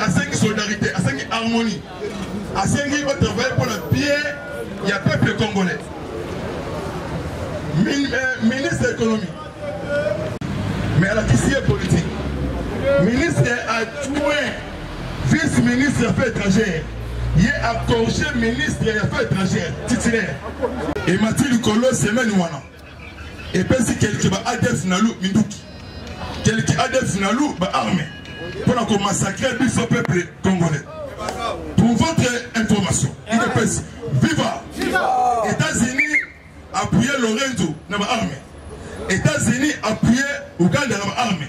asengi solidarité asengi harmonie asengi batravaille mpo na bien ya peuple congolais Min, eh, ministre ya économie mais alakisi ye politique ministre adjoint vice ministre ya affaires étrangères ye acorge ministre ya affaires étrangères titulaire emati likolo semaine wana epesi kelke ba adf nalu minduki kelke adf nalu ba arme mpo na komassacre biso peuple congolais pour votre information idepesi viva états-unis appuye lorenzo na ba arme états-unis appuye uganda na ba arme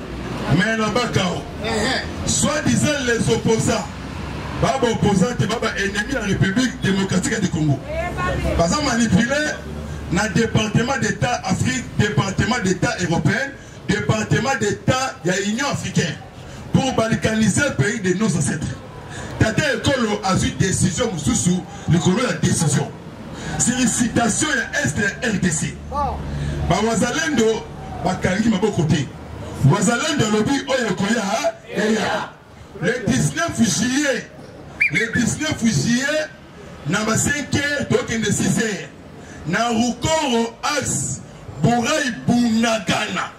mais na bakao soit disant les opposants ba ba opposants te ba ba ennemis ya république démocratique du congo baza manipule na département d'état afrique département d'état européen département d'état ya union africaine pour balkaniser pays de nos ancêtres Tata ekolo azwi decision mosusu likolo ya decision. Felicitation ya est ya RDC. Ba wazalendo bakangi maboko te. Wazalendo alobi oyo ekoya eya. Le 19 juillet, le 19 juillet na ba 5 heures tokende 6 heures na Rukoro axe Burai Bunagana.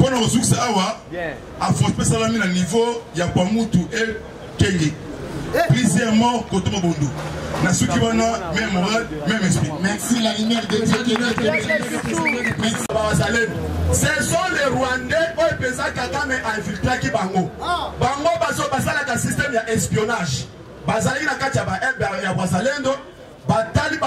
mpona kozukisa awa afauti esalami na niveau ya kwa mutu ekenge eh. plusieurs morts koto mabondu na suki wana même moral même esprit merci la lumière de dieu qui nous est merci bazalendo ce sont les rwandais oyo mpenza kagame infiltraki bango ah. bango basalaka système ya espionnage bazalaki na kati ya bazalendo batali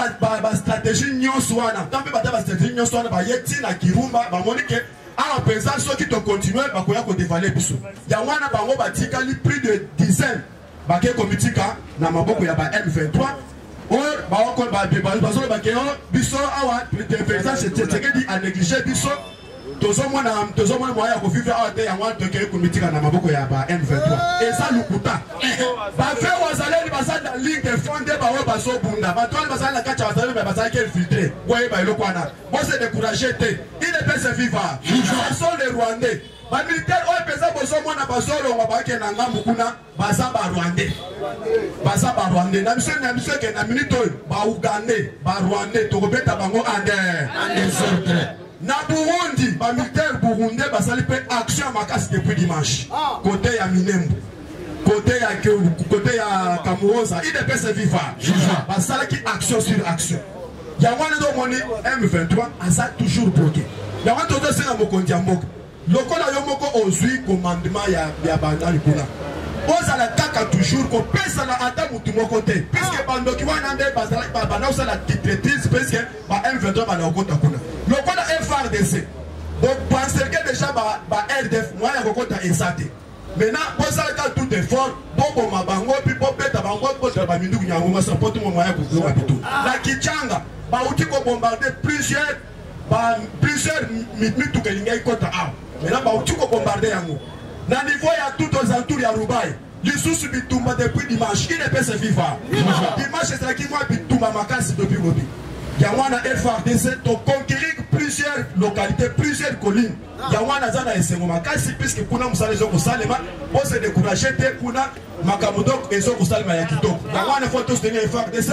bastrategie nyonso wana ta mpe batali bastrategie nyonso wana baye ti na kirumba bamoni ke awa ah, mpenza soki tokontinue bakoya kodevale biso yango wana bango batikali plus de dizaine bake komitika na maboko ya ba m23 oyo bazolobake biso awa presidence tshisekedi anéglige biso tozomona tozomona moyen ya kovivre awa te yango wana tokei komitika na maboko ya ba m23 eza lokuta bave wazaleli baza na ligne efond nde baoyo bazobunda bato wana bazali na kati ya wazaleli me bazalaki infiltre boyeba eloko wana bose decourage te idepese viva façon le rwandais bamilitaire oyo mpenza bozomona bazolongwa bakenda ngambo kuna baza barwandais baza barwandais na biso na biso eke na minute oyo baugandais barwandais tokobeta bango ande desordre na burundi bamilitaire burundais basali mpe action ya makasi depuis dimanche kote ah. ya minembo kote ya kote ya kamuoza idps viva basalaki action sur action yango wana nde omoni m23 aza toujours bloqué yango tozosenga mokonzi ya mboka Lokola yo moko ozui commandement ya, ya banani kuna ozala kaka toujours kopesa na ata motu moko te puisque ah. bandoki wana nde bazalaki babanda kosala kitretise puisque ba m23 banda kokota kuna lokola frdc bopanselke déjà ba, ba rdf moyen ya kokota esa te maintenant bosalaka tout effort boboma bango mpe bobeta bango botala baminduku yango masa mpo tomo moyen ya kokoka bitu ah. na kichanga bauti kobombarde plusieurs ba plusieurs mituka elingaki kota awa maintenant bauti kobombarde yango na niveau ya tout aux entours ya rubai lisusu bitumba depuis dimanche qui ne peut se vivre dimanche ezalaki mwa bitumba makasi depuis lobi yango wana frdc toconquérir plusieurs localités plusieurs collines yango wana aza na esengo makasi puisque kuna mosala ezo kosalema mpo se décourage te kuna makambo donc ezo kosalema ya kitoko yango wana fo tosuteni frdc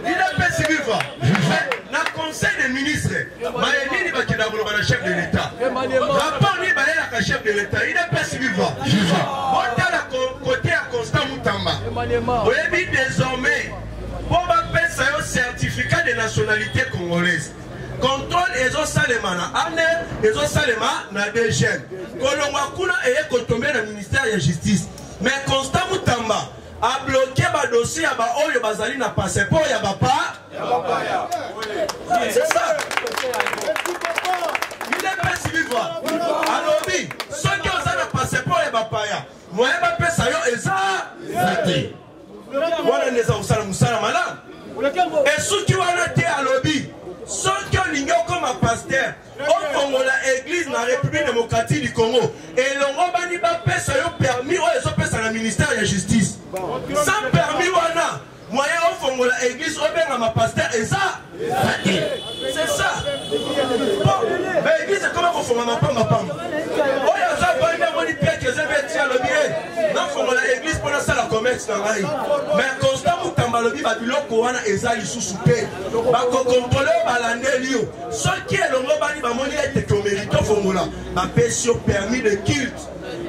Udps viva na conseil des ministres baye nini bakenda koloba na chef de l'état rapport nini bayelaka chef de l'état udps viva botala kote ya constant mutamba oyebi désormais mpo bapesa yo certificat de nationalité congolaise contrôle ezosalema na ane ezosalema na dgm kolongwa kuna eye kotombe na ministère ya justice mais constant mutamba A bloquer ba dossiers ya ba oyo bazali na passeport ya ba pa. Ya ba pa ya. C'est ça. Il est pas si vivant. Alobi, ceux qui ont na passeport ya ba pa ya. Moyen ba pesa yo eza. Zate. Wana neza usala musala malamu. esuki wana te alobi soki olingi okoma pasteur ofongola eglise na république démocratique du congo elongobani bapesa yo permis oyo ezopesa na ministère ya justice sans permis wana moyen ofongola église obengama paster eza te c'est ça po baeglise ekoma kofongama pamba pamba oyo aza bandi amoni piake eza beti alobi e eh, nafongola église mpo nasala commerce na ngai mais constant mutamba alobi babiloko wana eza lisusu te bakokontrole oyo balandeli yo soki elongobani bamoni ete tomerito fongola bapesi yo permis de culte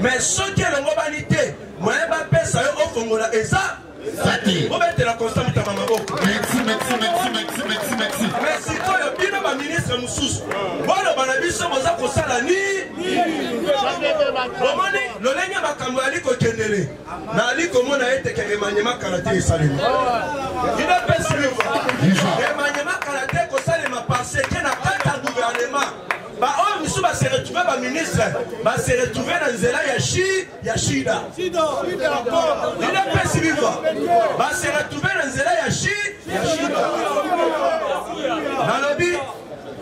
mais soki elongobani te moyen bapesa yo ofongola eza obetela constant mitama maboko mais sikoyo bino baministre mosusu boloba na biso boza kosala nini omoni lolenge makambo yali kokendele nazali komona ete ke remaniema kala te esalemi idps remaniema kala te ekosalema parce ke na kati ya guvernema baoyo mosusu base retrouve baministre base retrouve na nzela ya shi ya shida idps viva base retrouve na nzela ya shi ya shida nalobi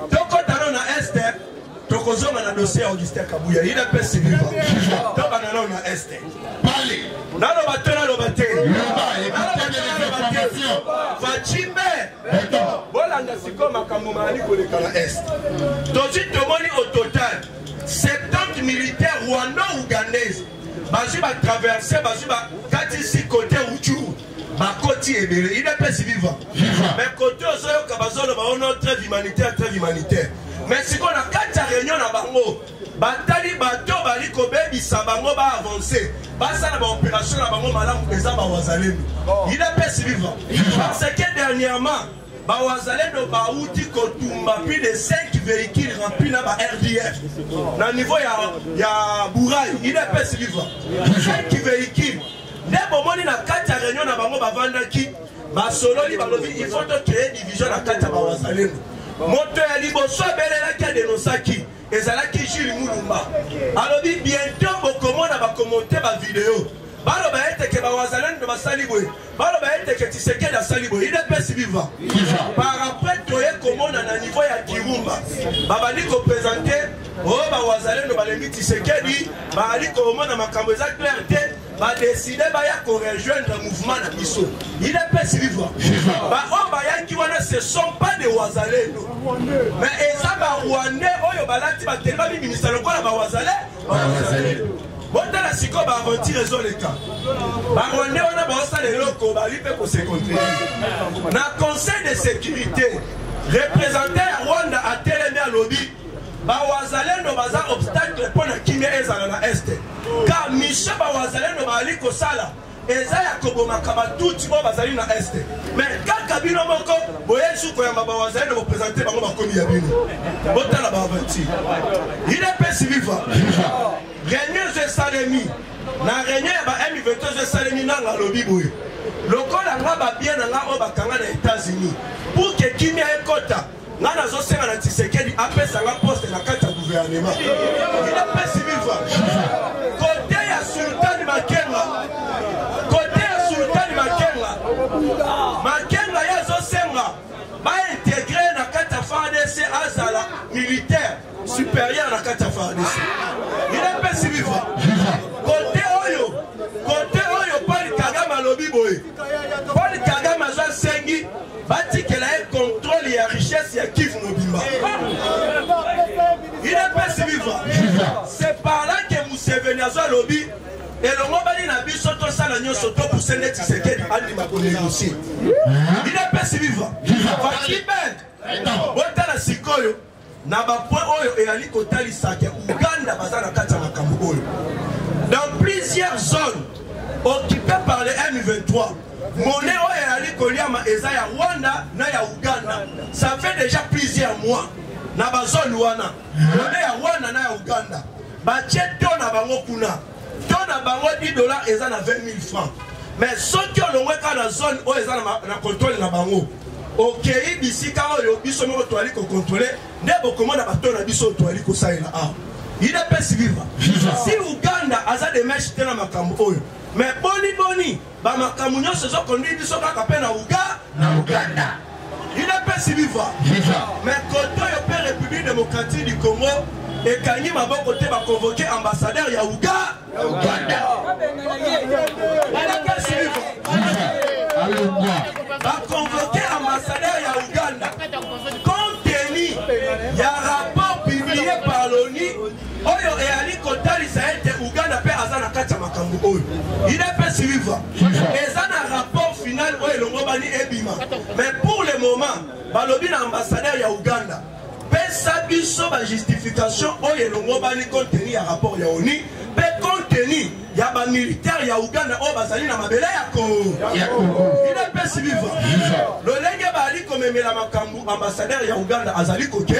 tokotano na este tokozonga na dossier ya augustin kabuya il est pesi vivant tobanda nao na este pale naloba te naloba te facimbe bolanda sikoyo makambo mayali koleka na este tozi tomoni au total 70 militaire rwando ougandaise bazwi batraverse bazwi bakatisi kote uchuru bakoti ebele udps viva mais kote ozoyoka bazoloba ono treve humanitaire treve humanitaire mais sikoyo na kati ya réunion na bango batali bato bali kobebisa bango baavance basala baopération na bango malamu eza bawazalendo udps viva parce que dernièrement bawazalendo bauti kotumba plus de 5 véhicules rempli na ba rdf na niveau ya, ya burai udps viva 5 véhicules Nde bomoni na kati ya reunion na bango bavandaki basololi balobi il faut to créer division na kati ya bawazalendo moto ya liboso abelelaki adenosaki ezalaki jules mulumba alobi bientôt bokomona bakomonte bavideo baloba ete ke bawazalendo basali boye baloba ete ke tisekedi asali boye idps viva par après toye komona na niveau ya kirumba babandi kopresente Oyo ba wazalendo balembi Tshisekedi baali komona makambo eza clair te ba décider baya ko rejoindre mouvement na biso il est pas vivant ba oyo bayaki wana ce sont pas des wazalendo mais eza ba rwandais oyo balati bateli bamiminisa lokola ba wazalendo botala sikoyo baaventure ezoleka barwandais wana baosala eloko bali mpe kosekontreli na conseil de sécurité représentant ya rwanda atelemi alobi Ba wazalendo baza obstacle mpo na kimia ezala na est car mission ba wazalendo bazali kosala eza ya kobomaka batuti oyo bazali na est me kaka bino moko boyesu koyamba ba wazalendo bopresente bango bakomi ya bino botala ba aventure idps viva réunion ezo esalemi na réunion ya ba m20 ezo esalemi nanga alobi boye lokola nga babie na nga oyo bakanga na états-unis pour ke kimia ekota Nga nazo senga na Tshisekedi apesa nga poste na kati ya gouvernement. Il a pesi viva. Kote ya Sultan Makenga. Kote ya Sultan Makenga. Makenga ya zo senga ba intégrer na kati ya FARDC azala militaire. supérieur na kati ya fardc udps viva kote oyo kote oyo paul kagame alobi boye paul kagame azo asengi batikela ye contrôle ya richesse ya kive mobimba udps viva c'est par là que museveni azo alobi elongobani na biso tosala nyonso topuse nde tisekedi andima konegosie udps viva fakibe botala sikoyo Na ba points oyo eyali kotalisa ke Ouganda baza na kati ya makambo oyo. Dans plusieurs zones occupées par les M23, monnaie oyo eyali koliama eza ya Rwanda na ya Ouganda. Ça fait déjà plusieurs mois na ba zone wana. Monnaie ya Rwanda na ya Ouganda. Batie to na bango kuna. to na bango 10 dollars eza na 20 000 francs mais soki olongwe kaka na zone oyo eza na controle na bango okei bisika oyo biso moko toali kokontrole nde bokomona bato na biso oyo toali kosalela awa idps viva si uganda aza demeshe te na makambo oyo mais boni boni Ba makambo nyonso ezo conduire biso kaka pe na Uga na Uganda. Udps viva. Viva. Mais koto yo pe République démocratique du Congo ekangi maboko te ba convoquer ambassadeur ya Uga na Uganda. Udps viva. Alongwa. Ba convoquer ambassadeur ya Uganda. Compte tenu ya rapport publié par l'ONU Oyo eyali kotalisa ete Uganda pe aza na kati ya makambo oyo. Udps viva. Eza na rapport final oyo elongobani ebima. Mais pour le moment, balobi na ambassadeur ya Uganda pesa biso ba justification oyo elongobani compte tenu ya rapport ya ONU pe compte tenu ya ba militaire ya Uganda oyo bazali na mabele ya Congo. Udps viva. Lolenge bali komemela makambo ambassadeur ya Uganda azali koke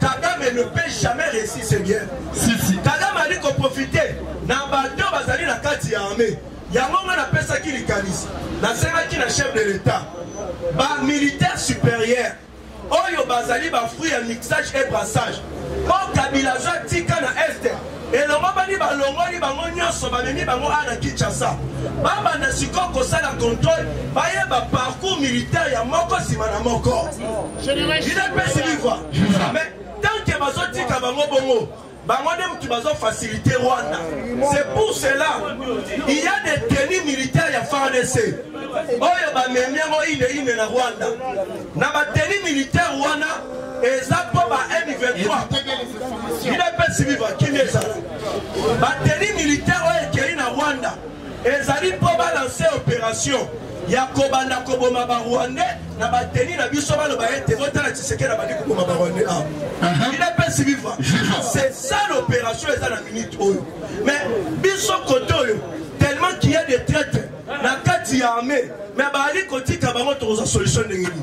Kagame ne peut jamais réussir c'est bien. Si si. Kagame ali ko profiter na bato bazali na kati ya armée. Yango nga napesaki likanisi. Nasengaki na chef de l'État. Ba militaires supérieurs oyo bazali ba fruits ya mixage et brassage. Mpo Kabila aza tika na Est Elongobani balongoli bango nyonso bamemi bango awa na Kinshasa babanda sikoyo kosala controle bayeba parcours militaire ya moko nsima na moko idepesi livwa mais tant que bazotika bango bongo bango nde motu bazofasilite rwanda c'est pour cela il y a des tenues militaires ya fardc oyo bamemi yango ine ine na rwanda na bateni militaire wana eza mpo ba M23 udps viva kimia ezala bateni militaire oyo ekei na rwanda ezali mpo balanse operation ya kobanda koboma barwandais na bateni na biso baloba ete botala tshisekedi abandi koboma barwandais awa uh-huh. udps viva c'est ça l'opération eza na minute oyo mais biso kote oyo tellement qu'il y a des traites na kati ya armée mais bazali kotika bango tokozwa solution ndenge nini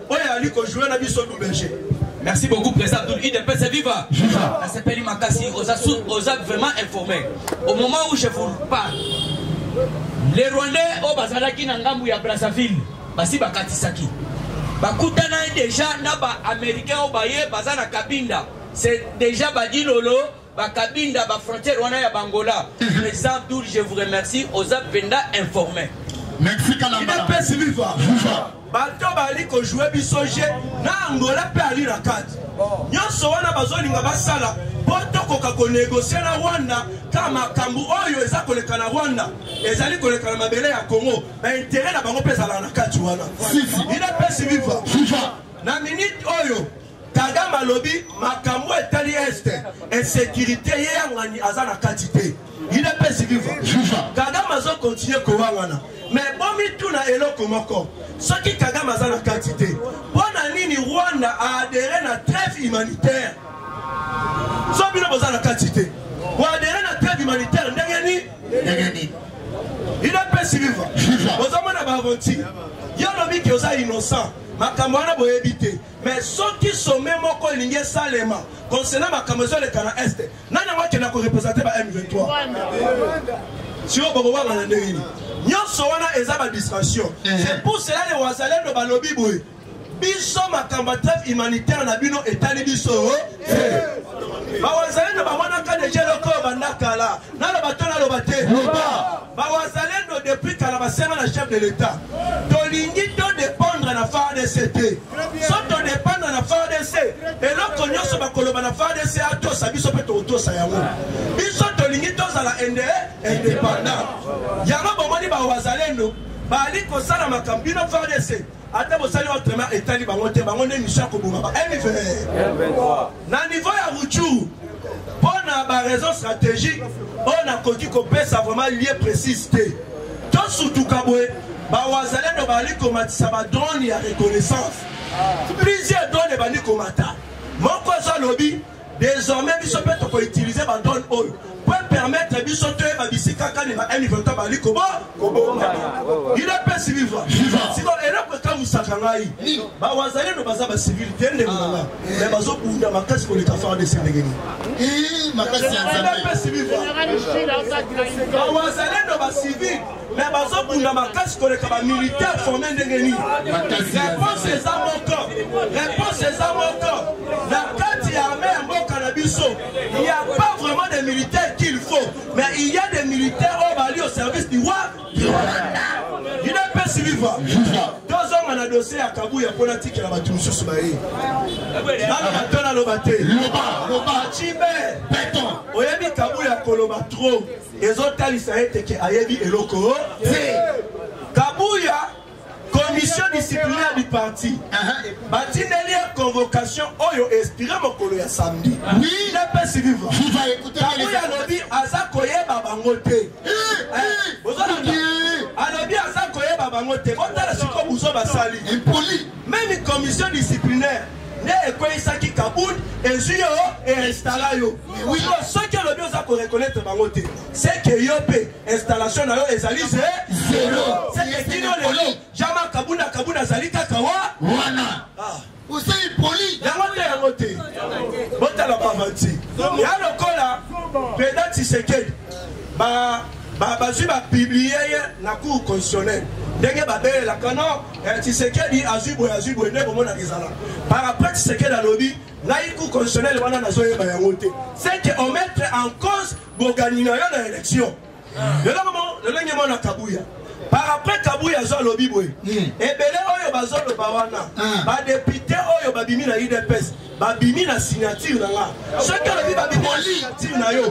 Oyo ali ko jouer na biso double jeu. Merci beaucoup président Doul Udepese viva. Viva. La CPLI Makassi oza sous oza vraiment informé. Au moment où je vous parle, les Rwandais au bazalaki na ngambu ya Brazzaville, basi bakatisaki. Bakutana déjà na ba Américains au baye baza na Kabinda. C'est déjà Badilolo ba kabinda ba frontière wana ya bangola président doul je vous remercie oza penda informé mexique na udps viva viva bato bali kojoue biso je na angola mpe ali na kati nyonso wana bazolinga basala mpo tokoka konegosie na rwanda ka makambo oyo eza koleka na rwanda ezali koleka na mabele ya congo baintere na bango mpe ezalaka na kati wana idps viva na minute oyo Kagame alobi makambo etali est insecurite ye yangani aza na kati te udps viva kagame azo continue kowangana me bomituna eloko moko soki kagame aza na kati te mpo na nini rwanda aadere na treve humanitaire so bino boza na kati te boadere na treve humanitaire ndenge nini udps viva ozomona baaventure yo olobi ke oza innocent makambo wana boyebi te Mais soki sommet moko elingi esalema concernant makambo ezoleka na est nani yango akenda korepresente ba m23 sio bokobanga na ndenge nini nyonso wana eza badistraction eh. c'est pour cela le wazalendo balobi boye biso makambo ya treve humanitaire na bino etali biso oh, bawazalendo bamonaka deja eloko oyo banda kala naloba to naloba te Ba wazalendo depuis kala basenga na chef de l'etat tolingi to dépendre na FARDC te so to dépendre na FARDC eloko nyonso bakoloba na FARDC atosa biso mpe tokotosa yango biso tolingi tozala ende indépendant yango bomoni ba wazalendo bali kosala makambo bino FARDC ata bosali entraînement etali bango te bango nde misu ya koboma ba mvr na niveau ya ruchuru mpo na baraison stratégique oyo nakoki kopesa vraiment lie précise te tosutuka boye bawazalendo bazali komatisa badrone ya reconnaissance plusieurs drone ebandi komata moko aza lobi Desormais biso pe toko utiliser ba drone oyo po permettre biso toyeba bisika kani ba M23 bali kobo kobonga il est pas civil va siko eloko ekamusaka ngai ba wazalendo baza ba civil te ndeko na nga mais bazo bunda makasi koleka FARDC ndenge nini makasi ya nzambe ba wazalendo ba civil mais bazobunda makasi koleka bamilitaire forme ndenge nini reponse eza moko reponse eza moko na kati ya arme ya mboka na biso il y a pas vraiment des militaires qu'il faut mais il y a des militaires oyo bali au service du roi du rwanda udps viva tozonga na dossier ya kabuya mpo natikela bato mosusu baye naloba to naloba te cibe oyebi kabuya koloba trop ezotalisa ete ke ayebi eloko te kabuya commission disciplinaire du parti uh-huh. batindeli ye convocation oyo expire mokolo ya samedi napesi vivakabuya alobi aza koyeba bango te eh, eh, alobi aza koyeba bango te botala sikoyo buzo basali meme commission disciplinaire nde ekweisaki kabund ezwi yo erestala yo wilo soki olobi oza koreconnaitre bango te seke yo mpe installation na yo ezali ze zero seke kino lelo jama kabunda kabunda azali kaka wa wana ah. osei poli yango te yango te botala bavanti ya lokola peda tisekedi bazwi bapiblie ye na cour constitutionnel ndenge babelelaka no Eh, tshisekedi azwi boye azwi boye nde komonaka ezala par après tshisekedi alobi ngai cour constitutionnel wana nazoyeba yango te c'est que on mettre en cause bogani na yo na élection lelo komo lolenge mwana kabuya par après kabuya azo alobi boye hmm. ebele oyo bazoloba wana ah. badepute oyo babimi na udps babimi na signature na nga soki alobi babimi na signature na yo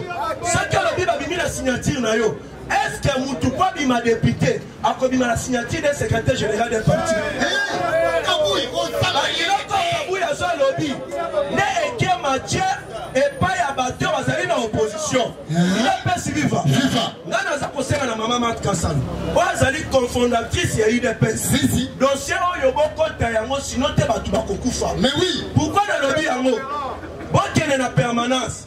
soki alobi babimi na signature na yo Est-ce que mutu po abima député akobima na signature de secrétaire général de parti bakiloko kabui azo alobi nde eke matière epai ya bato bazali na opposition ye mpesi viva ngai naza kosenga na mama mat kasano oyo azali confondatrice ya udps dossier oyo bokota yango sino te bato bakokufa pourkui nalobi yango bokende na permanence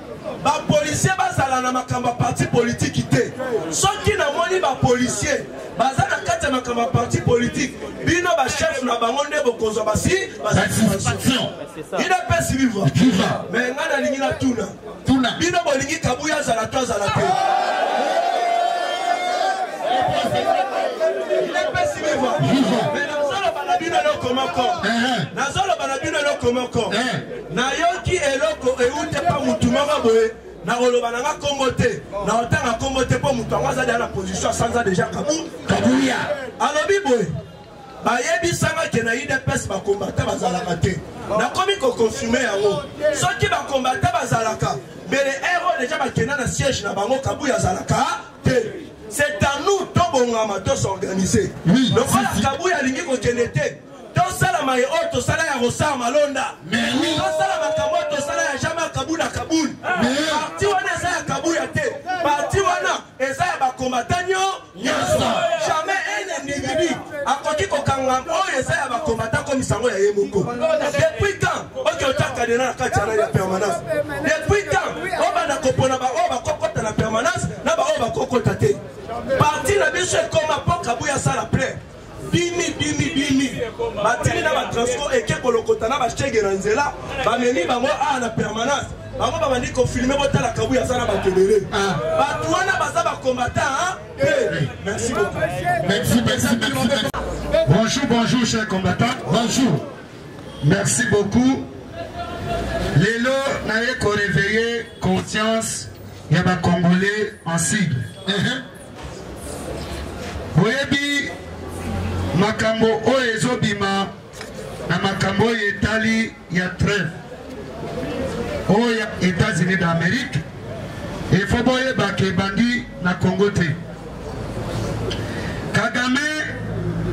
ba policier bazala na makambo ya parti politiki te soki namoni ba policier baza na kati ya makambo ya parti politiki bino bachef na bango nde bokozwa basi idps viva me ngai nalingi na tuna bino bolingi kabuya azala to azala te idps viva me nazoloba na bino eloko moko eh, eh. nazoloba na bino eloko moko eh. nayoki eloko euti epa motu moko boye nakoloba na nga nkombo te naotanga nkombo te mpo moto yango azali na position asanza deja kabu kabuya alobi boye bayebisanga ke na udps bakombata bazalaka te nakomi kokonfirme yango soki bakombata bazalaka mbele ero deja bakenda na siège na bango kabuya azalaka te c'est à nous tobongama tosorganiser lokola kabuya alingi kokende te tosala maye oyo tosala ya rosa malonda tosala makambo oyo tosala ya jama kabula kabul parti wana eza ya kabuya te parti wana eza ya bakombatanio nyonso jamais un individu akoki kokanga oyo eza ya bakombata akomisa yango ya ye moko depuis quand oki otya kadena na kati yana ya permanence depuis quand obanda kopona baoyo bakokota na permanence na baoyo bakokota te parti na biso ekoma mpo kabuya asala plein bimi bimi bimi batili na batransco eke kolokota na bashege na nzela bamemi bango awa na permanence bango babandi kofilme botala kabu ya sana bato ebele ah. bato wana baza bakombata merci bonjour bonjour cher combattant bonjour merci beaucoup lelo naye koreveille conscience ya bacongolais en sigle uh-huh. boyebi makambo oyo ezobima na makambo oyo etali ya treve oyo ya états-unis d'amérique efo boyebaka ebandi na congo te kagame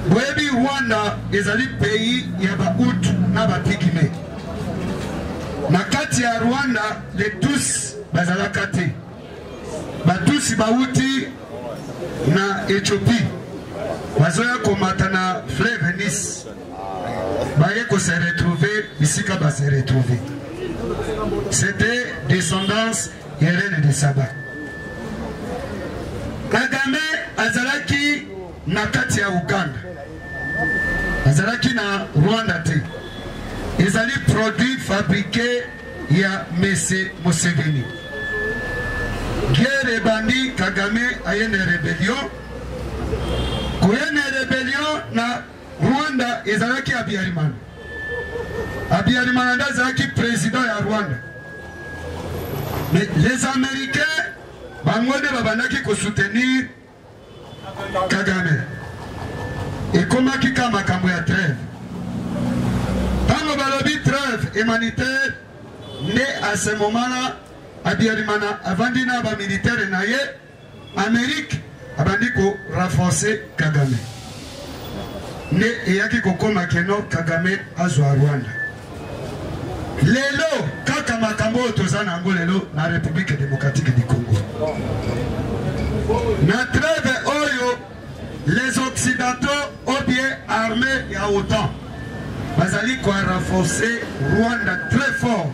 boyebi rwanda ezali pays ya baout na bapigime na kati ya rwanda le tous bazalaka te Batusi bawuti na Ethiopie bazoya komata na fleuve Nice baye ko se retrouver bisika ba se retrouver c'était descendance ya reine de Saba Kagame azalaki na kati ya Uganda azalaki na Rwanda te ezali produit fabriqué ya mese moseveni guerre ebandi kagame aye na rebellion koya na rebellion na rwanda ezalaki abiarimana abiarimana nde azalaki président ya rwanda mais les américains bango nde babandaki kosoutenir Kagame. Ekomaki ka makambo ya trêve. Tango balobi trêve humanitaire nde à ce moment là Abiyarimana avandi na ba militaire na ye Amérique abandi ko renforcer Kagame. Nde eyaki kokoma keno Kagame azwa Rwanda. lelo kaka makambo oyo toza na yango lelo na république démocratique du congo na treve oyo les occidentaux ou bien armée ya otan bazali korenforcer rwanda très fort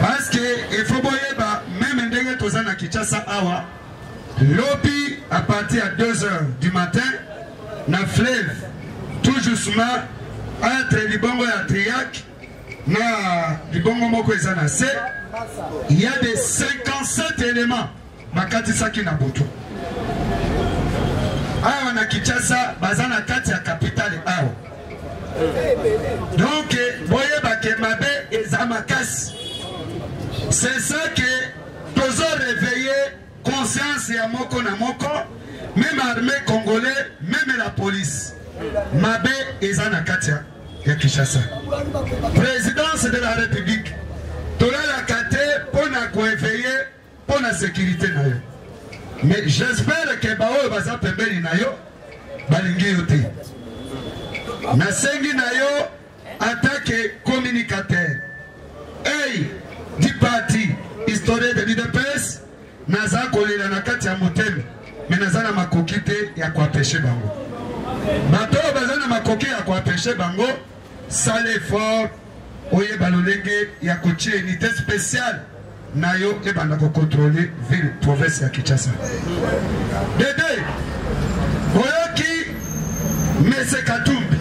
parce que efo boyeba meme ndenge toza na kinshasa awa Lobi à partir ya 2 heures du matin na fleuve tout justement entre libongo ya triac na libongo moko eza na se il y a des 57 éléments bakatisaki na butu awa na kinshasa baza na kati ya kapitale awa donc boyebake mabe eza makasi c'est ça que Tozo reveiller conscience ya moko na moko, meme armée congolais, meme la police. Mabe eza na kati ya Kinshasa. Présidence de la République tolalaka te mpo na koeveille mpo na sécurité na yo mais j'espère ke baoyo baza pembeni na yo balingi yo te nasengi na yo Atake communicateur hey, di parti historien de l'udps naza kolela na kati ya motema me naza na makoki te ya koapeshe bango bato oyo baza na makoki ya koapeshe bango sale effort oyeba lolenge ya kotia unité spéciale nayo ebanda ko controle ville province ya Kinshasa dede oyoki mese Katumbi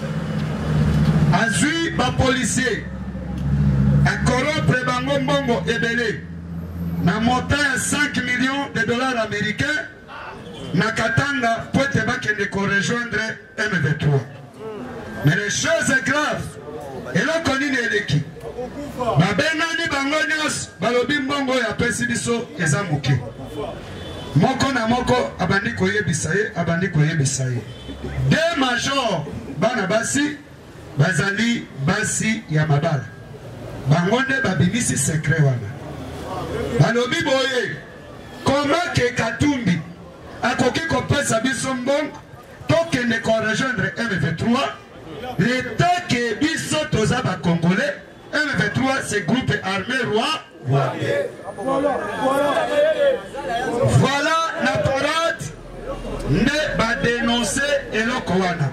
azwi ba policier akorompre bango mbongo ebele na montant ya 5 millions de dollars américains na Katanga mpo ete bakende ko rejoindre M23 mais les choses grave eloko nini eleki babengani bango nyonso balobi mbongo oyo apesi biso eza moke moko na moko abandi koyebisa ye abandi koyebisa ye de major bana basi bazali basi ya mabala bango nde babimisi sekret wana balobi boye koma ke katumbi akoki kopesa biso mbongo tokende ko rejoindre M23 le temps que biso toza ba congolais M23 c'est groupe armé roi rwandais voilà voilà na parade nde badenonse eloko wana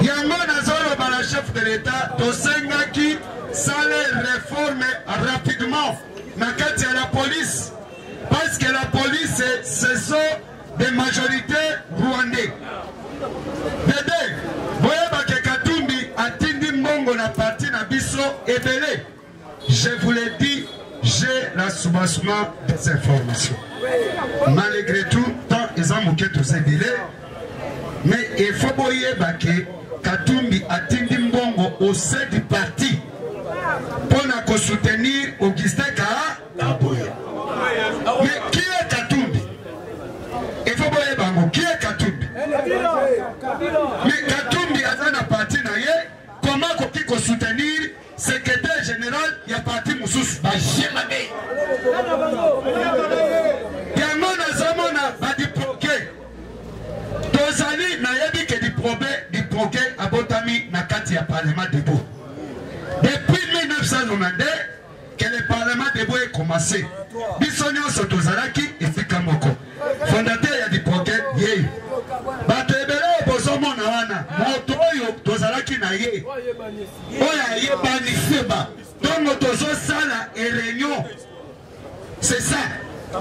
yango nazoloba na chef de l'etat tosengaki sale reforme rapidement na kati ya la police parce que la police ce sont de majorite rwandais bebe boyebake katumbi atindi mbongo na parti na biso ebele je vous le dis j'ai la soubassement des informations malgré tout temps eza moke toza ebele mais il faut boyeba ke katumbi atindi mbongo au sein du parti mpo na kosoutenir augustin kaa aboya mais qui est katumbi il faut boyeba yango qui est katumbi mais katumbi aza na parti na ye comment akoki kosoutenir secrétaire général ya parti mosusu baje mabe yango nazomona badiproke tozali nayebi ke diprobe diproke abotami na kati ya parlement debout depuis 1992 que le parlement de boye commencer biso nyonso tozalaki esika moko fondateur ya diproket ye bato ebele oyo bozomona wana moto oyo tozalaki na ye oyo ayebani seba ntongo tozosala ereunion c'est ça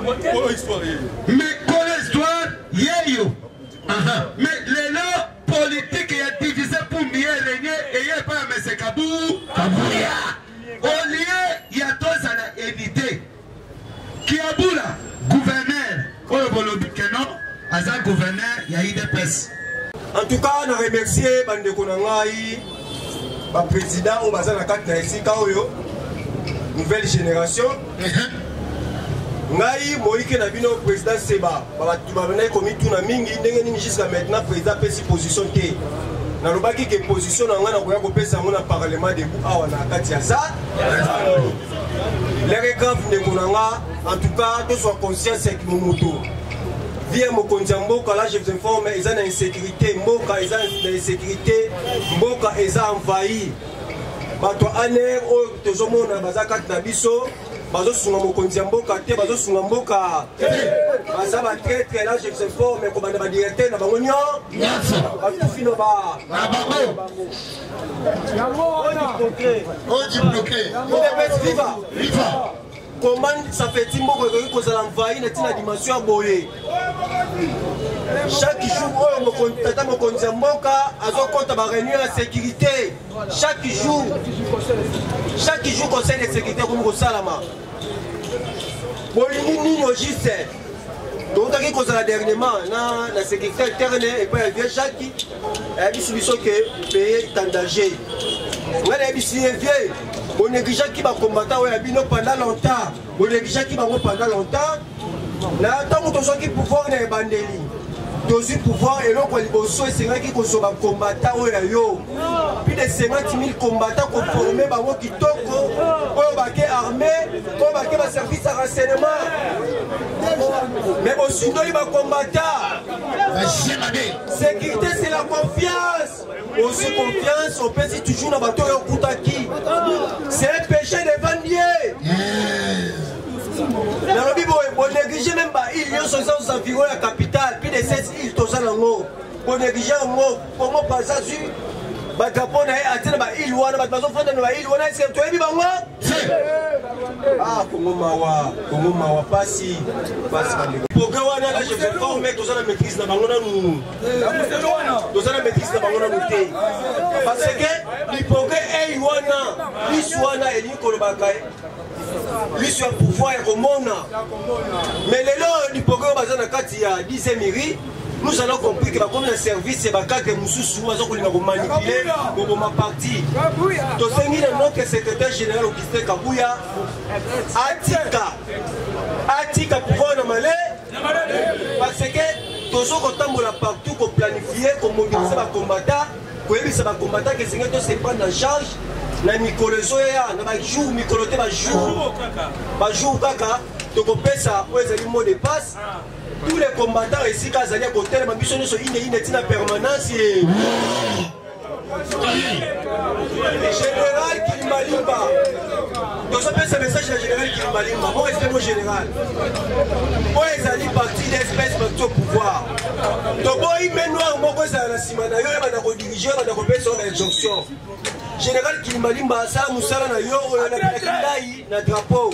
mais kolo histoire yeyo mais lelo politike ya divise pumbi ye eregne eye epai ya mesekabu kabuya Au lieu ya tozala unité, Kiabula gouverneur oyo bolobi que non aza gouverneur ya UDPS. En tout cas, na remercier bandeko na ngai ba président oyo baza na kati na esika oyo nouvelle génération ngai moyike na bino président seba bato babandaki komituna mingi ndenge nini jusqu'à maintenant président apesi position te nalobaki ke position na ngai nakoya kopesa yango na parlement debu awa na kati ya sa lere grave ndeko na nga en tout cas tozwa conscience ya kimomoto vie ya mokonzi ya mboka là je vous informe eza na insécurité mboka eza na insécurité mboka eza envahi bato ya aner oyo tozomona baza kati na biso bazosunga mokonzi ya mboka te bazosunga mboka baza batretre là je sais fort mais kobanda badirecteur na bango nyonso batufi na ba viva comment ça fait ti mboka ekoki kozala envahi na ntina dimension ya boye chaque jour oyo tata mokonzi ya mboka azokɔta bareunion ya sécurité chaque jour chaque jour conseil de sécurité ekomi kosalama bolingi nini au juste tokokaki kozala dernièrement na, na sécurité interne epai ya vieux jaki ayebisi biso ke pays est en danger ngai nayebisi ye vieux bonegligeaki bacombatant oyo ya bino pendant longtemps bolekisaki bango pendant longtemps na ntango tozwaki pouvoir na ebandeli tozwi pouvoir eloko ya liboso esengaki kozwa bakombata oyo ya yo plus de 50 000 kombata koforme bango kitoko oyo bake armé oyo bake baservice ya renseignement me bosundoli bakombata sécurité c'est la confiance ozwi confiance opesi toujours na bato oyo okutaki c'est un péché devant dieu nalobi boye bonéglige meme baile nyonso eza aux environ ya capitale plus de 16 ile toza nango bonéglige yango kongo baza zwi badrapo na ye atie na baile wana bato bazofanda na baile wana eske toyebi bango ah kongo mawa kongo mawa pasi pasi bandeko progre wana la je me forme toza na maîtrise na bango nanu toza na maîtrise na bango nanu te parce que lipoke ei wana lisu wana elingi kolobaka miso ya pouvoir ya komona me lelo lipoke oyo baza na kati ya 10 miri nous allons compris que bakomi na service ya bakadre mosusu baza kolinga komanipule koboma parti tosengi na notre secrétaire général augustin kabuya atika atika pouvoir na male parce que tozo kotambola partout koplanifie komobilise bakombata koyebisa bakombata ke esengeli to se prendre en charge na mikolo ezoya na bajour mikolo te bajour bajour kaka tokopesa oyo ezali mot de passe tous les combattants esika azali ya kotelema biso nyonso ine ine ntina permanence Général Kimbalimba. tozopesa message na général kimbalimba mpo ezali mo général mpo ezali parti d'espèce batu au pouvoir toboyi me noir moko ezala na nsima na yo ebanda kodirige ebanda kopesa yo na injonction général kimbalimba asala mosala na yo oyo olobelaki ngai na drapeau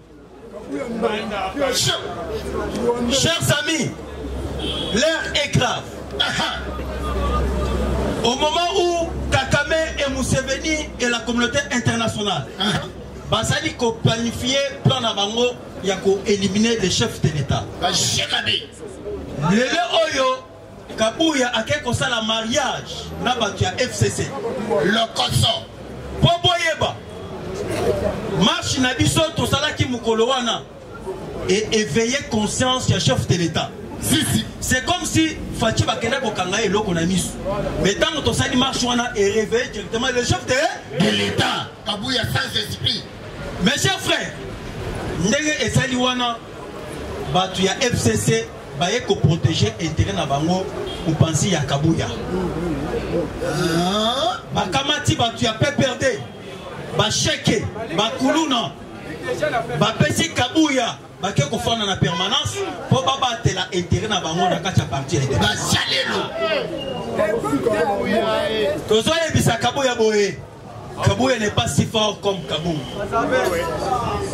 Chers amis, l'heure est grave. Au moment où Kakame et Museveni et la communauté internationale basali ko planifier plan na bango ya ko éliminer les chefs de l'État. Lelo oyo Kabuya ake kosala mariage na bato ya FCC. Lokoso. Mpo boyeba marche na biso tosalaki mokolo wana e éveiller conscience ya chef de l'État. Si, si. C'est comme si Fatshi bakenda kokanga ye eloko na miso. Mais ntango tosali marche wana e réveiller directement le chef de, de l'État. Kabuya sans esprit. Mes chers frères, ndenge esali wana bato ya FCC baye ko proteger intérêt na bango upansi ya kabuya ah, bakamati bato ya pprd basheke bakuluna bapesi kabuya bake kofanda na permanence mpo babatela intérêt na bango na kati ya parti ya basalelo tozoyebisa kabuya boye kabuya n'est pas si fort comme kabungu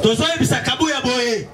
tozoyebisa kabuya boye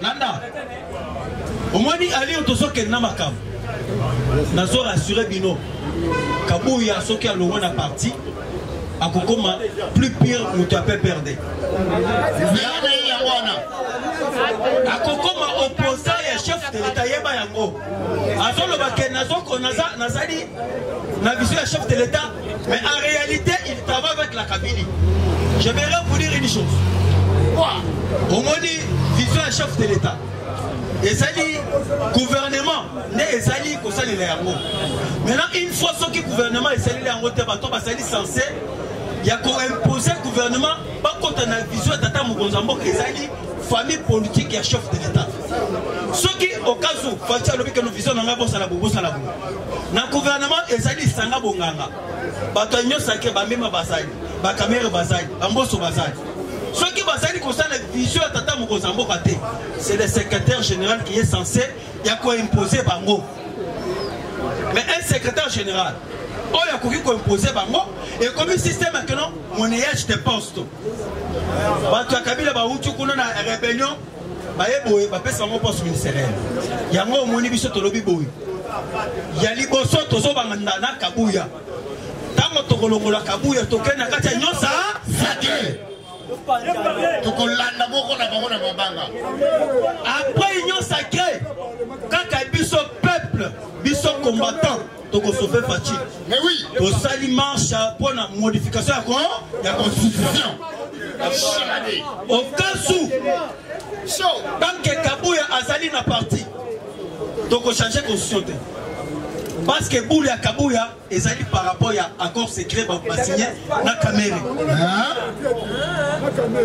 Landa. Omoni Alio tozo kende na makambo. Nazo rassurer bino. Kabuya soki alongwe na parti akokoma plus pire moto ya PPRD. Yana ye yango wana. Akokoma opposant ya chef de l'etat yeba yango. Azoloba ke nazoko nazali na vision ya chef de l'etat Mais en réalité, il travaille avec la Kabylie. J'aimerais vous dire une chose. Quoi Au moins, vision un chef de l'État. ezali gouvernement nde ezali kosalela yango maintenant une fois soki gouvernement esaleli yango te bato basali sense ya koimpose gouvernement bakota na vision ya tata mokonzi ya mboka ezali famille politique ya chef de l'état soki okazu faci alobi keno vision na ngai bosala bo bosala bo na gouvernement ezali lisanga bonganga bato ya nyonso ake bamema bazali bakamere bazali bamboso bazali soki bazali kosala vision ya tata mokonzi ya mboka te c'est le secrétaire général qui est censé ya koimpose bango mais un secrétaire général oyo akoki koimpose bango ekomi système ya keno moneyage de poste bato ya kabila bauti kuna na rebellion baye boye bapesi bango poste ministeriel yango omoni biso tolobi boye ya liboso tozobanga na kabuya ntango tokolongola kabuya tokende na kati ya nyonsa sake tokolanda moko na bango na mabanga apres union sacré kaka biso peuple biso combattant tokosofe faci mais oui tosali marche mpo na modification ya constitution okasu tanke kabuya azali na parti tokochange constitution te parce que boule ya kabuya ezali par rapport ya accord secret basigne na kamere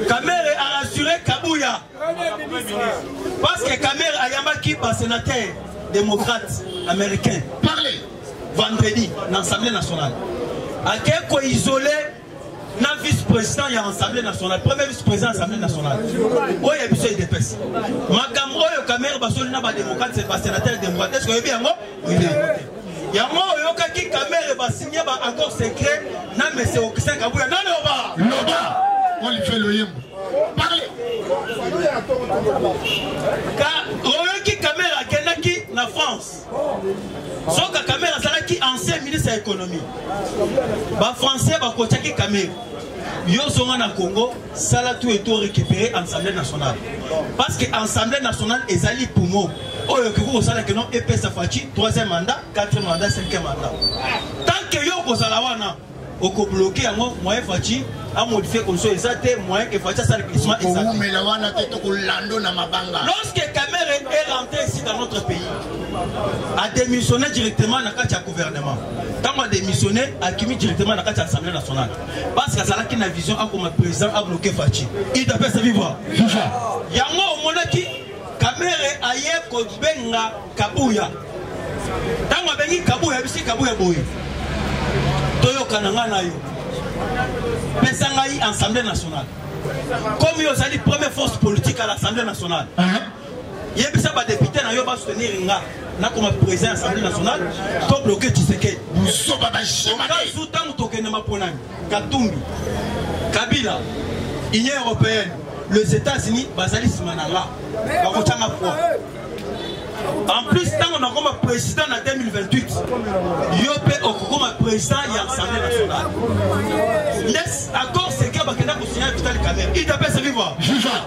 kamere a assuré kabuya Parce que Kamer ayambaki ba sénateur démocrate américain. Parlez vendredi na Assemblée nationale. Ake ko isoler na vice-président ya Assemblée nationale, premier vice-président ya Assemblée nationale. Oyo biso edepesi. Makambo oyo Kamer basoli na ba démocrate c'est ba sénateur démocrate. Est-ce que oyebi yango? yango oyokaki kamere basigne ba accord secret na mese okisan kabuya nani oba loba olivier loyembo parle ka oyoki kamere akendaki na france soka kamere azalaki ancien ministre ya économie bafrançais bakotiaki kamere yo zonga na congo sala tout et tout récupérer ensemble nationale parce que ensemble nationale ezali poumon oyo ekoki kosala ke non epesa faci troisième mandat quatrième mandat cinquième mandat tant que yo okozala wana okobloke yango moyen faci amodifie constitution eza te moyen ke faci asala glissement ezakowumela wana te tokolando na mabanga lorsque camere est rentré ici dans notre pays adémissionne directement na kati ya gouvernement ntango adémissionne akimi directement na kati ya assemblée nationale Parce azalaki na vision akoma président abloquer Fatshi. Il t'a fait vivre. Yango omonaki Kamere aye kobenga Kabuya. Tango abengi Kabuya bisi Kabuya boye. Toyokana nga na yo. Pesa ngai Assemblée nationale. Comme yo ozali première force politique à l'Assemblée nationale. Uh -huh. yebisa ba député na yo ba soutenir nga nakoma président ya assemblée nationale to bloqué tshisekedi buzoba bashimakazu ntango tokende maponami katumbi kabila union européenne les états-unis bazali nsima na nga bakotyanga poa en plus ntango nakoma président na 2028 yo mpe okokoma président ya assemblée nationale nde accord seke bakenda kosinya vital kamer idps viva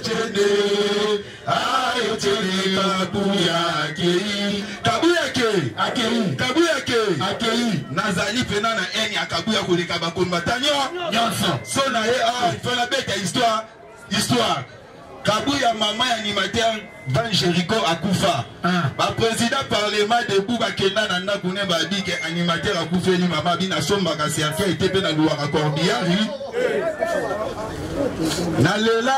Chende, ayo chende kabuya kei. Kabuya kei. Akei. Kabuya kei. Akei. Nazali pena na haine ya kabuya koleka ba combattant nyonso. So na ye ah il faut la bête histoire histoire. Kabuya mama ya animateur Van Jericho akufa. Ah. Ba president parlement debout bakenda na ndako ne babi ke animateur akufeli mama bi nasombaka cercueil te mpe naluwaka cordiari nalela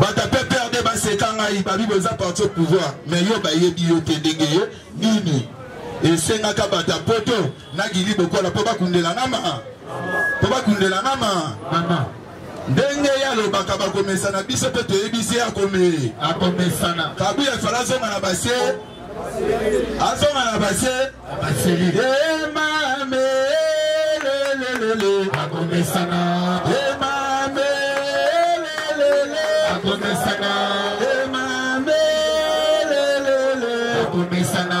bato ya pprd baseka ngai babi boza parti au pouvoir mais yo bayebi yo te ndenge ye nini esengaka bato ya poto na gili bokola mpo bakundela nga maa mpo bakundela nga maa ndenge ye alobaka bakomesana biso mpe toyebisi ye akomee akomesana kabuya fala azonga na base azonga na base emame lelelele akomesana emame lelelele akomesana emame lelele akomesana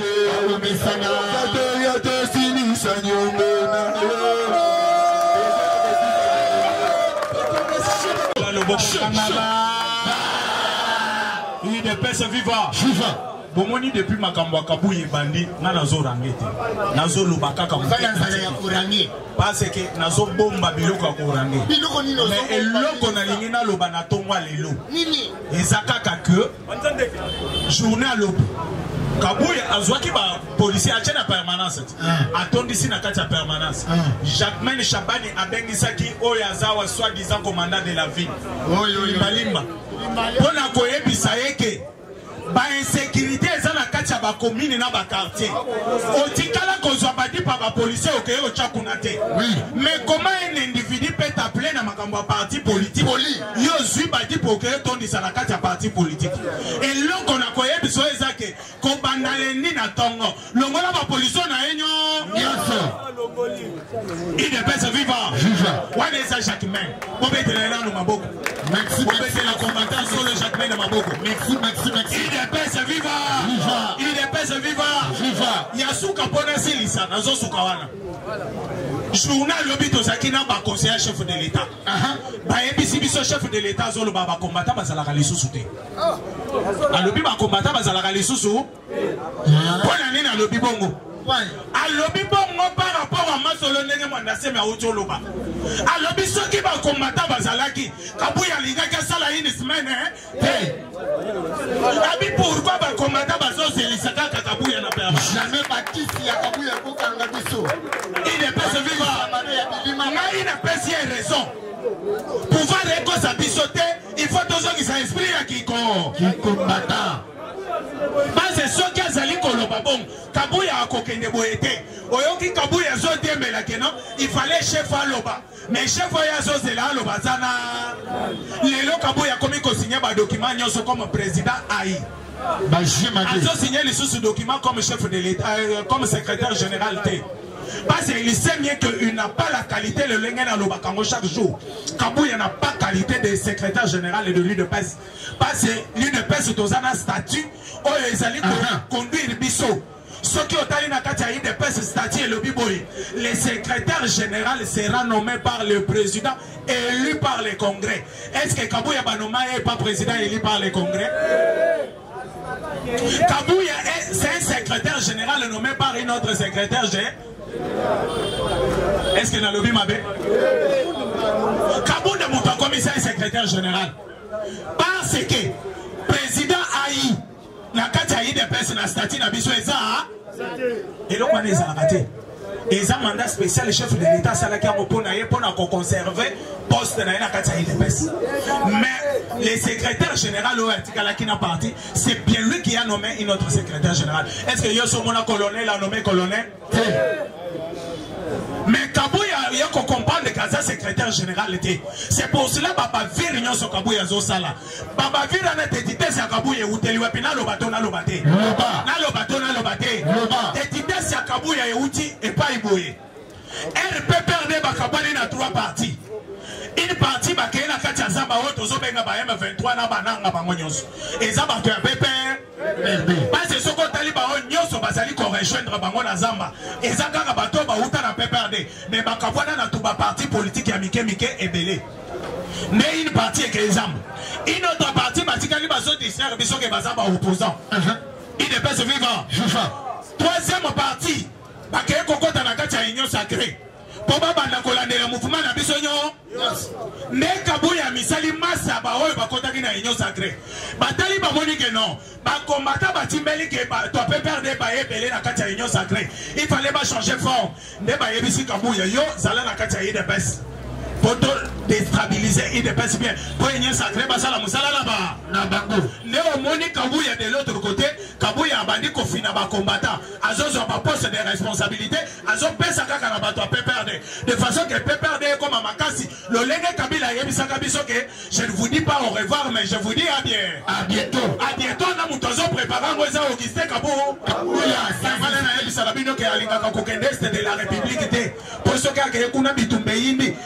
udps viva viva bomoni depuis makambo ya kabuyi ebandi nga nazorange te nazoloba kaka parce ke nazobomba biloko ya korange eloko nalingi naloba na ntongwa lelo eza kaka ke journée ya lobi kabuya azwaki bapolisier atye na permanence ti ah. atondisi na kati ya permanence ah. jacmain shabani abengisaki oyo aza wa soi disant commandant de la ville limbalimba mpo na koyebisa ye ke bainsécurité eza na kati ya bakomine na bakartier otikala kozwa badipa bapolisier okeye otya kuna te mais comment un individu peut appeler na makambo ya parti politique Yo ozui baki po okeyi otondisa na kati ya parti politique. Eloko na koyebisa yo eza ke kobanda lendi na tongo longola ba pollution na ye nyonso. Udps viva. Wana eza Jacquemain. Bobetela ye nanu maboko. Merci. Bobetela combattant solo Jacquemain na maboko. Merci, merci, merci. Udps viva. Udps viva. Viva. Ya suka mpo nasilisa nazosuka wana. Journal lobi tozalaki na baconseiller chef de l'État. bayebisi biso chef de l'etat azoloba bakombata bazalaka lisusu te alobi bakombata bazalaka lisusu mpo na nini alobi bongo alobi bongo par rapport a masolo ndenge mwandaseme auti oloba alobi soki bakombata bazalaki kabuya alingaki asala ini semaine abi pourkoi bakomanda bazozelisa kaka kabuya na perma jamais bakisi ya kabuya kokanga biso idepese vivaamane ya bilima ngai napesi ye raison pouvoir ekosa biso te il faut tozongisa esprit ya kiko kikombata base soki azali koloba bongo kabuya akokende boye te oyoki kabuya azotemela keno ifale chef aloba Mais chef oyo azozela aloba aza na lelo kabuyi akomi kosigne badocument nyonso comme président ai azosigne lisusu document comme chef de l'état euh, comme secrétaire général te parce qu'il sait bien qu'il n'a pas la qualité le lengue na lobaka ngo chaque jour kabuya n'a pas qualité de secrétaire général de l'udps parce que l'udps toza na statut oyo ezali conduire biso soki otali na kati ya udps stati elobi boye le secrétaire général sera nommé par le président élu par le congrès est ce que kabuya banoma ye pas président élu par le congrès kabuya c'est un secrétaire général nommé par une autre secrétaire général est ce que nalobi mabe kabunda moto akomisa ye secrétaire général parce que na kati ya idps na stati na biso eza eloko wana ezalaka te eza mandat spécial chef de l'état asalaki yango mpo na ye mpo na koconserve poste na ye na kati ya idps mais le secrétaire général oyo atikalaki na parti c'est bien lui qui a nommé une autre secrétaire général est ce que yo so omona colonel a nommé colonel te mais kabuya ya kocomprendre ke aza secrétaire général te c'est pour cela babavire nyonso kabuya azosala babavire wana tetites ya kabuya euteli wapi naloba to naloba te naloba to naloba te tetites ya kabuya euti epai boye rpprd bakabwani na trois parties une partie bakei na kati ya zamba oyo tozobenga ba m23 na bananga bango nyonso eza bato ya ppr Parce que soki otali bango nyonso bazali ko rejoindre bango na zamba eza kaka bato bauta na PPRD mais bakabwana na to ba parti politique ya mike mike ebele nde une partie ekei zamba une autre partie batikali bazo distraire biso ke baza ba opposant uh-huh. idps vivant troisième partie bakei kokota na kati ya union sacrée mpo babanda kolandela mouvement na biso nyo nde kabuya misali masa baoyo bakotaki na union sacré batali bamoni ke non bakombata batimbeli ke bato apepr nde baye ebele na kati ya union sacré il fallait bachange forme nde bayebisi kabuya yo zala na kati ya idps mpo to destabilise idps bien mpo union sacré basala mosala na ba na bango nde omoni kabuya de l'autre côté kabuya abandi kofina bakombata azozwa baposte de responsabilité azo pesa kaka na bato ya PPRD de façon que PPRD ekoma makasi lolenge Kabila ayebisaka biso que je ne vous dis pas au revoir mais je vous dis à bien à bientôt à bientôt na moto azo prépare ngo eza Auguste Kabu Kabuya sangala na yebisa na bino que alingaka kokende est de la République te po soki akeye kuna bitumba eyindi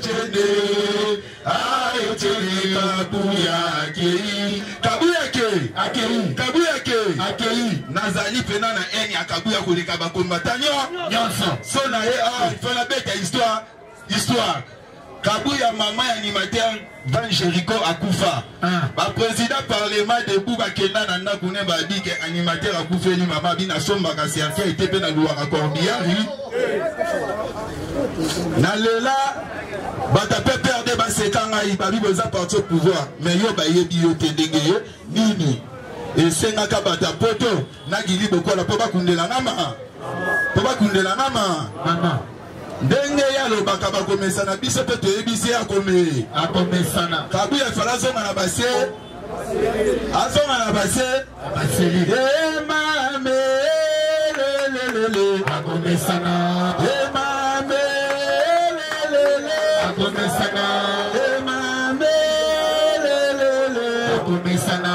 Chende, ayo chende kabuya akei. Kabuya akei. Akei. Kabuya akei. Akei. Nazali pena na haine ya kabuya koleka ba combattant nyonso. So na ye ah il faut na beta histoire histoire. Kabuya mama ya animateur Van Jericho akufa. Ba president parlement debout bakenda na ndako ne babi ke animateur akufeli mama bi nasombaka cercueil te mpe naluwaka corbillari nalela bato ya pprd baseka ngai babi boza parti au pouvoir mais yo bayebi yo te ndenge ye nini esengaka bato ya poto na gili bokola mpo bakundela nga maa mpo bakundela nga maa ndenge ye alobaka bakomesana biso mpe toyebisi ye akomee akomesana kabuya fala azonga na base azonga na base emame lelelele akomesana emame lelelele akomesana emame lelele akomesana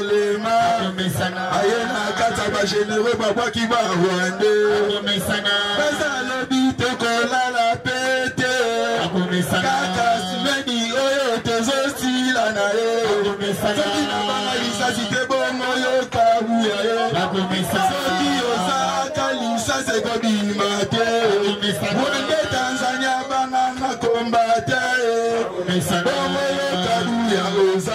lema aye na kati ya bagenero babwaki ba rwande baza lobi tokolala pete kaka simeni oyo tozosila na ye soki na banga lisasi te bongo yo kabuya ye soki ozaka lisasi ekobima te rwande tanzania banganga kombata ye bongo yo kabuya oza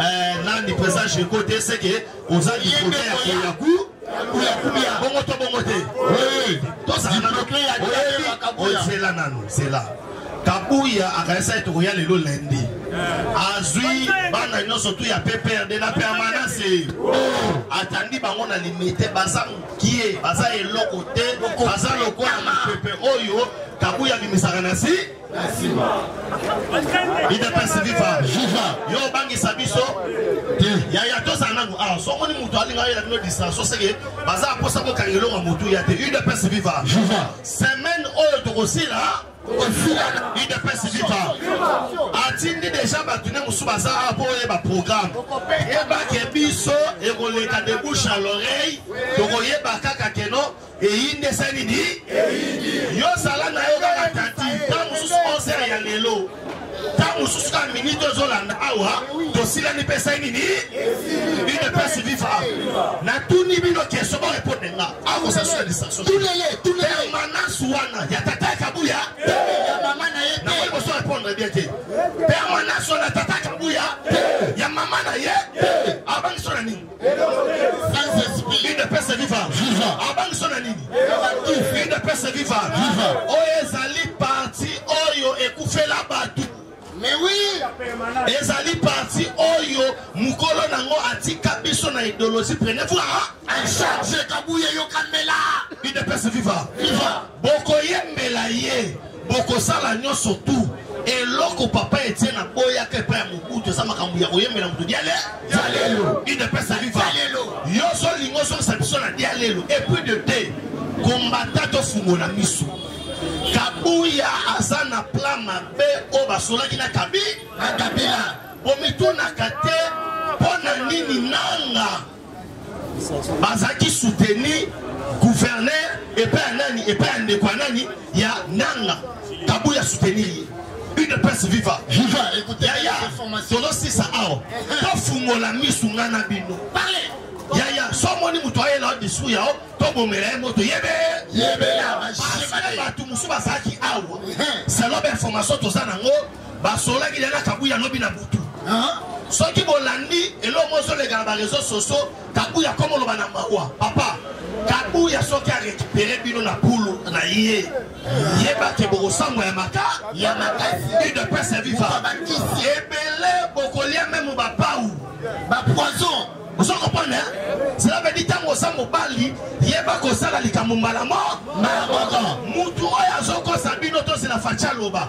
Eh, nani président jeko te seke oza biprote ya koyaku oyakubiya bongo to bongo te tozela nanu zela kabuya akanisaki tokoya lelo lendi azwi bana nyonso tu ya pprd na permanence atandi bango na limite baza mokie baza eloko te baza lokola mapepe oyo kabuya abimisaka na si idps viva viva yo obangisa biso yaya tozala nanu awa somoni moto alinga yela bino distraction seke baza aposa kokanga elonga motu ya te udps viva viva semaine oyo tokosila udps viva atindi deja bato nde mosusu baza awa mpo oyeba programme yebake biso ekoleka de bouche à l'oreille tokoyeba kaka keno eyinde se nini yo zala na yo kaka tati ntango mosusu onser ya lelo ntango mosusu kaka minite ozolanda awa tosilani mpe sai nini une place viva natuni bino keso borepondre nga akosasusa distraction permanence wana ya tata ya kabuya nango liboso repondre bien te permanence wana tata ya kabuya ya mama na ye abangiso na nini udepese viva abangiso na nini udepese viva oyo ezali parti oyo ekufela bato ezali parti oyo mokolo nango atika biso na idologie prenez voir en charge kabuya yokamela udepese viva viva Bokoyembela ye, bokosala nyonso tu. Eloko papa Etienne aboyaka epai ya Mobutu eza makambo ya koyembela moto diale dialelo udps viva yo ozolinga ozongisa biso na dialelo epuis de te kombata tofungola miso kabuya aza na plan mabe oyo basolaki na kabi na kabila omitunaka te mpo na nini nanga bazalaki souteni gouverneur epai ya nani epai ya ndeko ya nani ya nanga kabu ya soutenir ye une pese viva viva yaya tozosisa awa tofungola misu nga na bino yaya so omoni moto ayela yo discour yao tobomela ye moto yebeyebela bato mosusu bazalaki awa selon bainformation toza nango basolaki yana kabuya lobi na butu soki bolandi eloko moko ezoleka na bareseau soso kabuya koma oloba na mawa papa kabuya soki arekipere bino na pulu na ye yeba te bokosangwa ya maka ya makasi de presse viva ebele bokolia meme bapau bapoison ozo kopone cela veut dire ntango oza mobali yeba kosala likambo mbala moko mbala moko mutu oyo azokosa bino tozela faci aloba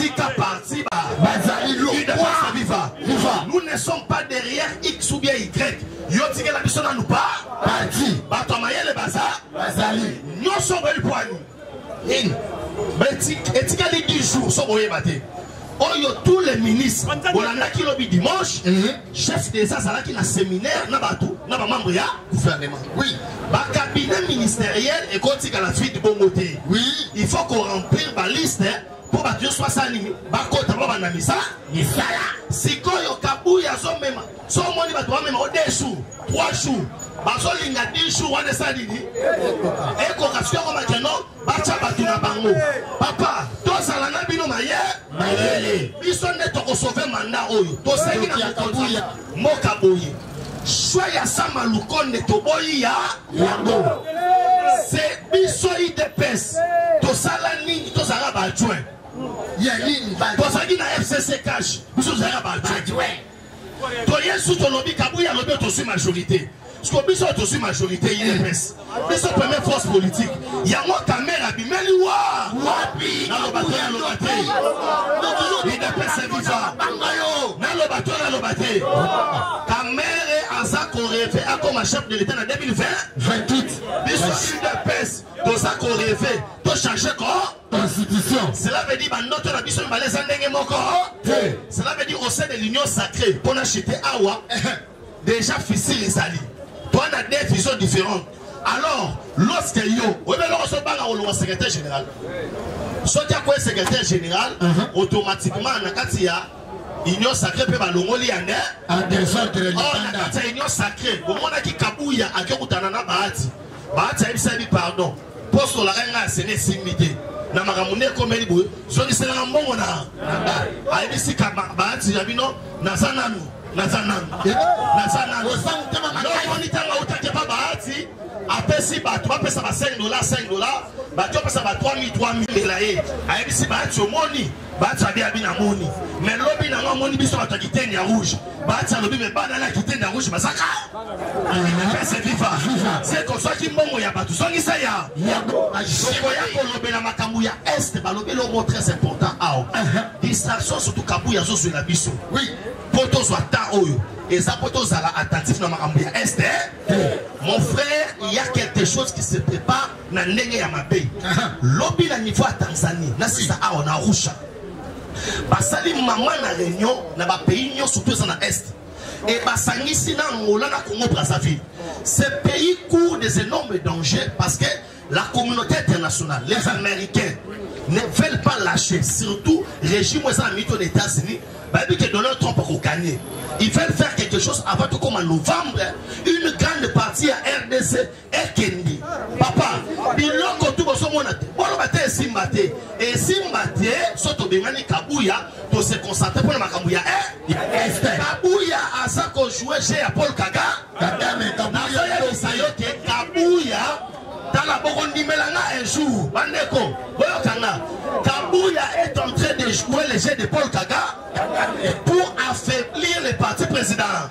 tika parti ba bazali lokwa viva viva nous ne sommes pas derrière x ou bien y yo tikela biso nanu pa parti bato ya mayele baza bazali nyonso boyebi mpo ani nini etikali 10 jours so boyeba te oyo tous les ministres bolandaki lobi dimanche mhm. Chef d'État azalaki na seminaire na batu na ba membre ya gouvernement. Oui. Ba cabinet ministériel et quand la suite bongo te. Oui. Il faut qu'on remplir ba liste hein, pour batu yo soit ça nini ba kota ba banda misala. Misala. Sikoyo kabuya zo mema. So moni batu ba mema o deux jours, trois jours. Bazo linga 10 jours wana ça nini? Eko kasi yo ko makeno. batya bato na bango papa tozala na bino maye mayele biso nde tokosove manda oyo tosengi na mokonzi mboka boye shwa ya sama lukonde toboyi ya yango se biso idps tosala nini tozala baadjoint ya nini tozalaki na fcc cash biso tozalaka baadjoint to yesu tolobi kabuya alobi oyo tozwi majorité siko biso oyo tozwi majorité udps biso première force politique yango kamere abimeli wa wapi naloba to naloba te udps eviva naloba to naloba te kamere aza koreve akoma chef de l'état na 2020 28 biso udps toza koreve tochange ko constitution cela veut dire bandoto na biso mibale eza ndenge moko te cela veut dire au sein de l'union sacrée mpo na chete awa déjà fissile ezali mpo na deux vision différente alors lorsque yo oyebi eloko sobanga kolongwa secrétaire général soki akoye secrétaire général uh-huh. automatiquement na kati ya union sacrée mpe balongoli ya nde ah, oh, na kati ya union sacrée bomonaki kabuya akekutana na bahati bahati ayebisaki pardon Poste olakaki nga asene esimbi te na makambo nde ekomeli boye zongiselanga mbongo na nga ayebisi baati ya bino naza nanu naza nanu eh? naza nanu omoni ntango autaki epa baati apesi bato bapesa ba 5 dola 5 dola bato bapesa ba 3000 3000 ela ye ayebisi baati omoni Batsa bia bina moni mais lobi na ngo moni biso bato kiteni ya rouge batsa lobi me bana na kiteni ya rouge bazaka pese viva se kozwaki mbongo ya bato zongisa ya okoya kolobela makambo ya est balobeli omo très important ao distraction surtout kabuya azozwela biso mpo tozwa temps oyo eza mpo tozala attentif na makambo ya est mon frère il y a quelque chose qui se prépare na ndenge ya mabe lobi na niveau ya tanzanie na sisa awa na arusha basali mama na réunion na bapays nyonso to eza na est e basangisi na angola na congo brazzaville ce pays court des énormes dangers parce que la communauté internationale les américains ne veulent pas lâcher surtout régime eza na mito na états-unis bayebi ke donald trump akokanie ils veulent faire quelque chose avant tokoma novembre une grande partie ya rdc ekendi papa biloko tu bozomona te boloba te esimba te esimba te so tobengani kabuya tose concentre mpo na makambo ya eh, este kabuya aza kojoue je ya paul kaga nazoyebisa yo te kabuya tala bokondimela nga un jour bandeko boyoka nga kabuya est en train de jouer le jeu de paul kaga pour affaiblir le parti président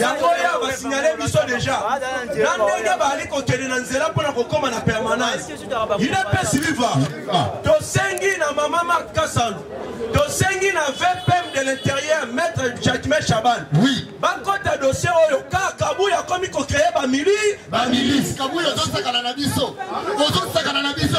yango ye abasignale biso deja na ndenge baali kokende na nzela mpo na kokóma na permanence udps viva tosengi na mama mark kasalu tosengi na vpm de l'intérieur maître jacme chaban oui. bakota dossier oyo kaka kabuya akomi kokreye bamili bamilisi kabuya ozosakana na biso ozosakana na biso